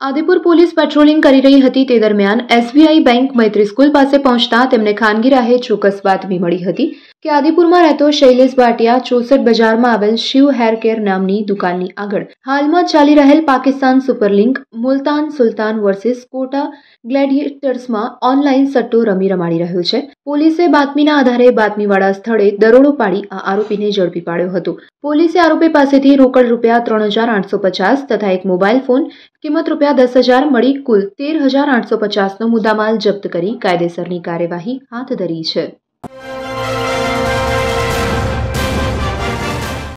Adipur police patrolling કરી રહી હતી તે દરમિયાન એસબીઆઈ બેંક મૈત્રી સ્કૂલ પાસે પહોંચતા તેમને ખાનગી રાહે ચોક્કસ બાતમી મળી હતી. કે આદિપુરમાં રહેતો શૈલેષ ભાટિયા ચોસઠ બજારમાં આવેલ શિવ હેર કેર નામની દુકાનની આગળ. હાલમાં ચાલી રહેલ પાકિસ્તાન સુપર મુલતાન સુલતાન વર્સિસ કોટા ગ્લેડિયેટર્સમાં ઓનલાઈન સટ્ટો રમી રમાડી રહ્યો છે. પોલીસે બાતમીના આધારે બાતમીવાળા સ્થળે દરોડો પાડી આ આરોપીને ઝડપી પાડ્યો હતો. પોલીસે આરોપી પાસેથી રોકડ રૂપિયા ત્રણ હજાર આઠસો પચાસ તથા એક મોબાઈલ ફોન, કિંમત રૂપિયા દસ હજાર મળી કુલ તેર હજાર આઠસો પચાસનો મુદ્દામાલ જપ્ત કરી કાયદેસરની કાર્યવાહી હાથ ધરી છે.